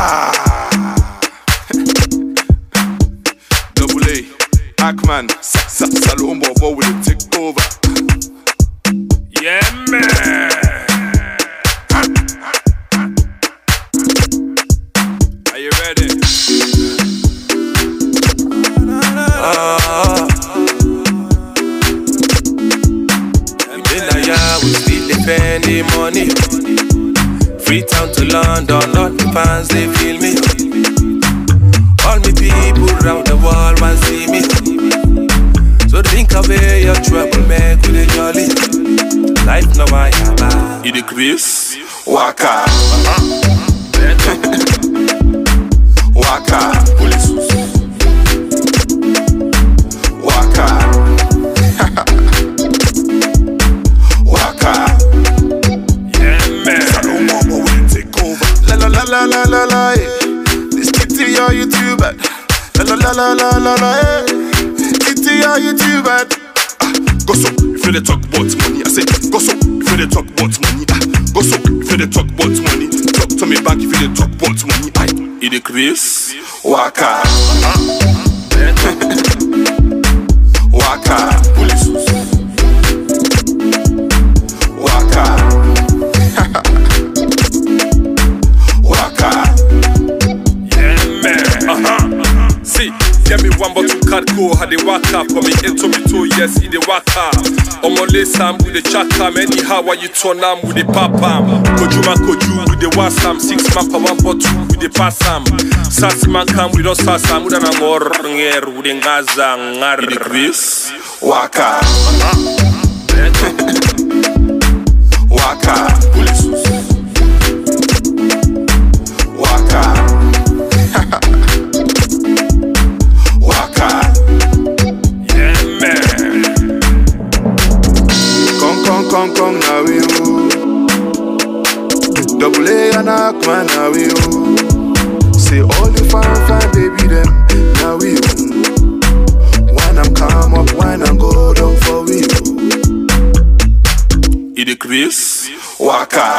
Ah. Double A, Arkman, Salomon Bobo will take over. Yeah, man. Are you ready? Ah. In a year, we still defend the money. Freetown to London, all the fans they feel me. All me people round the world want see me. So drink away your trouble, make with a jolly. Life no I the Chris? Waka. Waka. La la la la la eh. Kitty, are you too bad? Ah, Go so, if you talk about money, I say go so, if you talk about money, ah, go so, if you talk about money, talk to me back if you talk about money, I, it Chris, waka, waka, police, waka, waka, yeah man, uh-huh. Get me one bottle card go, how they walk up for me into me two yes, it they walk up. Omo lay sam with the chakam, anyhow why you turn am with the papam. Koju man koju with the wasam, six man per one bottle with the passam. Sass man come with us sassam, with an angor nger with the ngaza ngar. it dey Chris, waka, waka, Come, come, come, now we oh. Double A and Arkman, now we oh. Say all the fine, fine baby them, now we. When I'm come up, when I'm go down for we oh. It Chris, Waka,